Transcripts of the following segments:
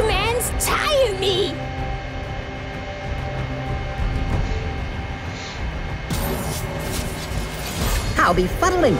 commands tire me! I'll be fuddling.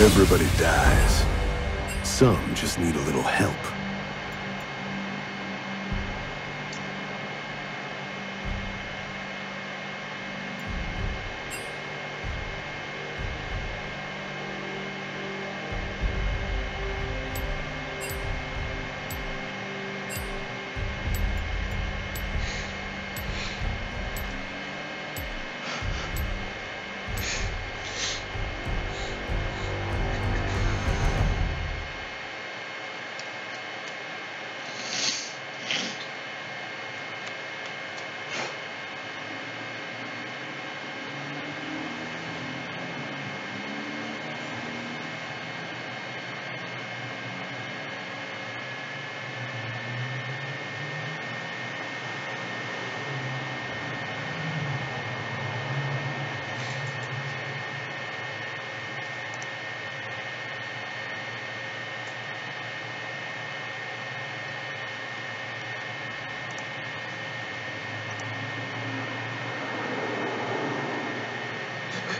Everybody dies. Some just need a little help.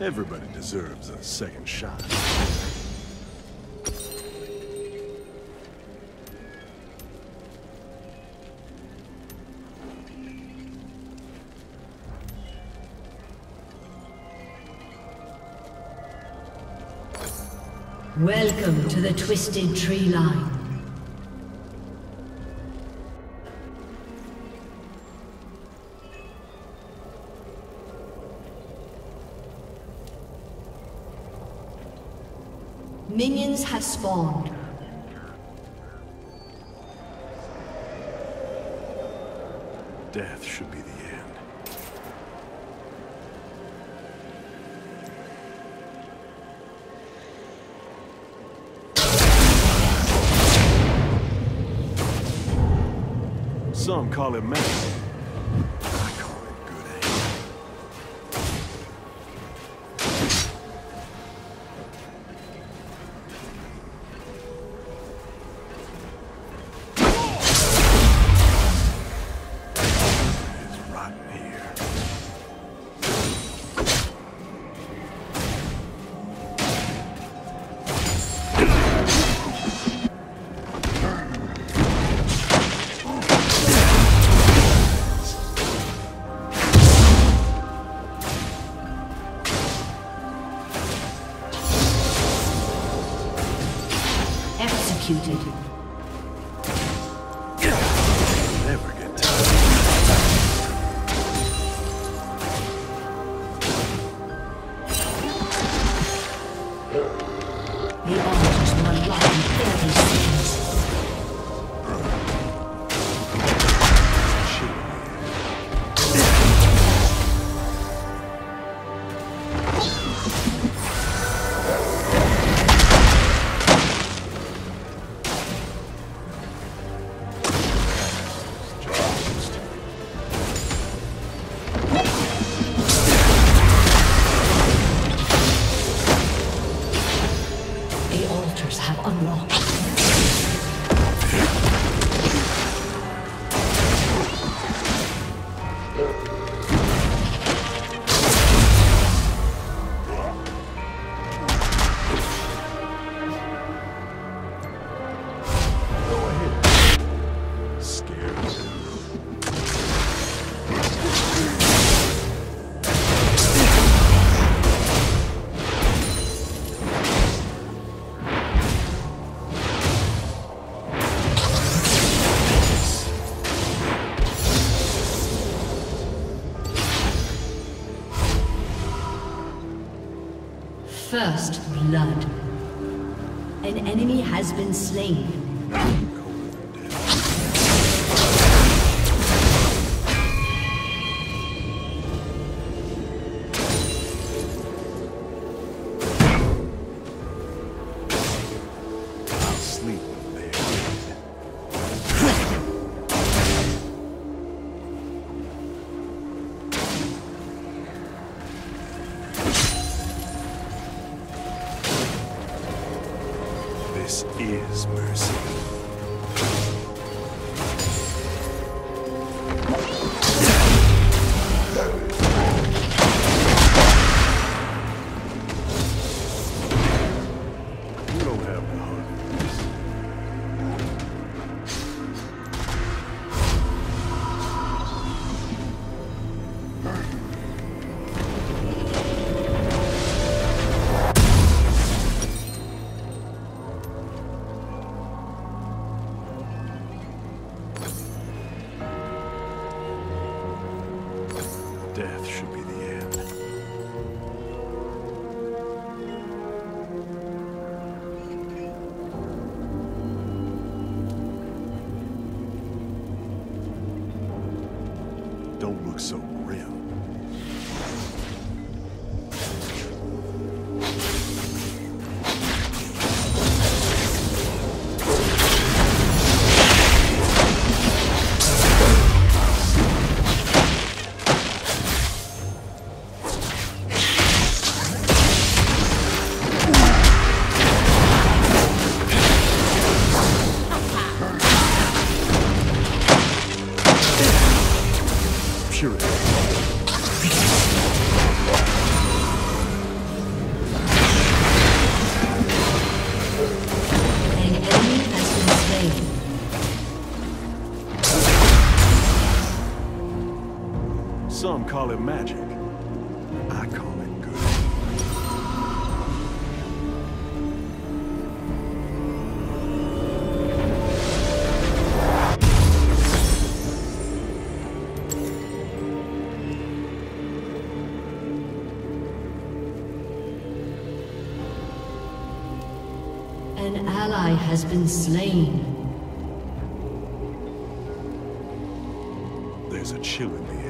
Everybody deserves a second shot. Welcome to the Twisted Tree Line. Minions have spawned. Death should be the end. Some call it madness. The will unlock in 30 have unlocked. Has been slain. Death should be Some call it magic. I call it good. An ally has been slain. There's a chill in the air.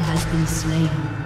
has been slain.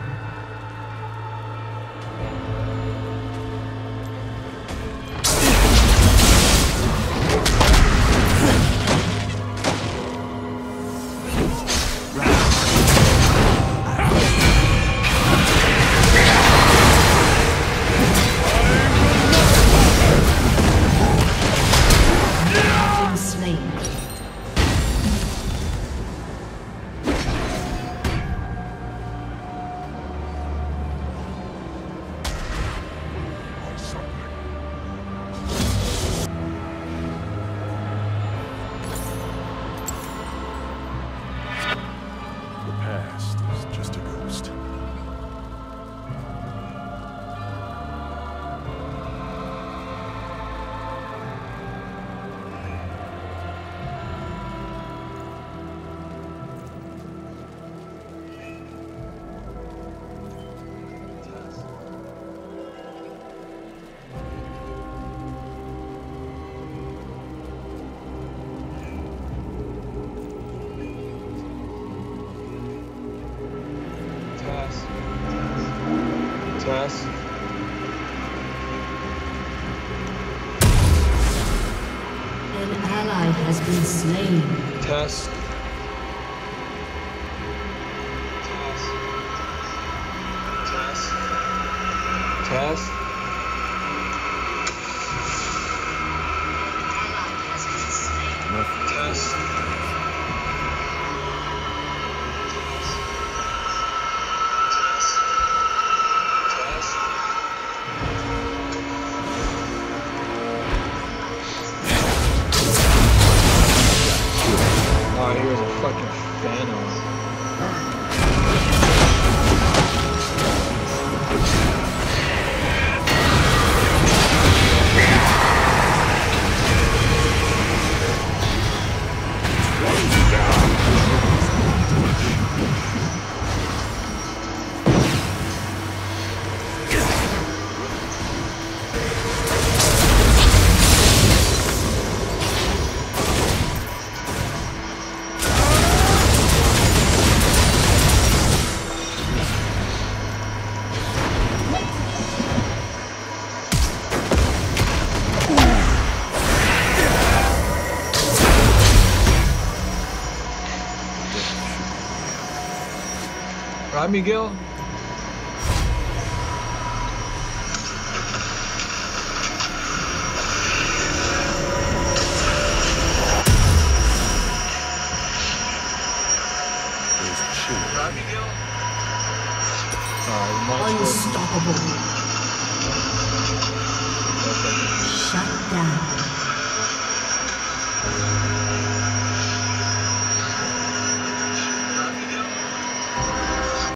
has been slain. Test. Test. Test. Tusk. He was a fucking fan of. Miguel?